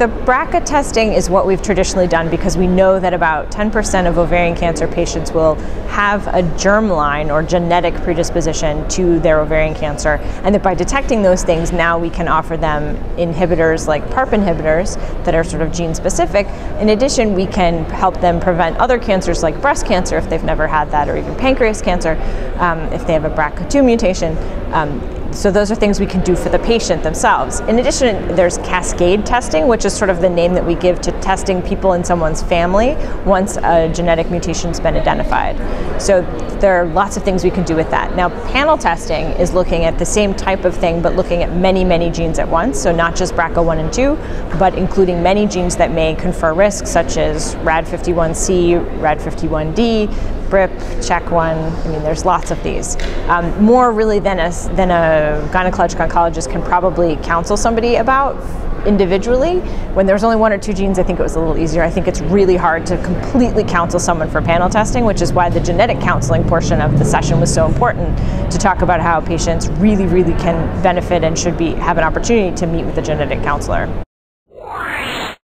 the BRCA testing is what we've traditionally done because we know that about 10% of ovarian cancer patients will have a germline or genetic predisposition to their ovarian cancer, and that by detecting those things, now we can offer them inhibitors like PARP inhibitors that are sort of gene specific. In addition, we can help them prevent other cancers like breast cancer if they've never had that, or even pancreas cancer um, if they have a BRCA2 mutation. Um, so those are things we can do for the patient themselves. In addition, there's cascade testing, which is sort of the name that we give to testing people in someone's family once a genetic mutation's been identified. So there are lots of things we can do with that. Now, panel testing is looking at the same type of thing, but looking at many, many genes at once. So not just BRCA1 and 2, but including many genes that may confer risk, such as RAD51C, RAD51D, BRIP, CHEK1. I mean, there's lots of these. Um, more really than a, than a gynecologic oncologist can probably counsel somebody about individually. When there's only one or two genes, I think it was a little easier. I think it's really hard to completely counsel someone for panel testing, which is why the genetic counseling portion of the session was so important to talk about how patients really, really can benefit and should be have an opportunity to meet with a genetic counselor.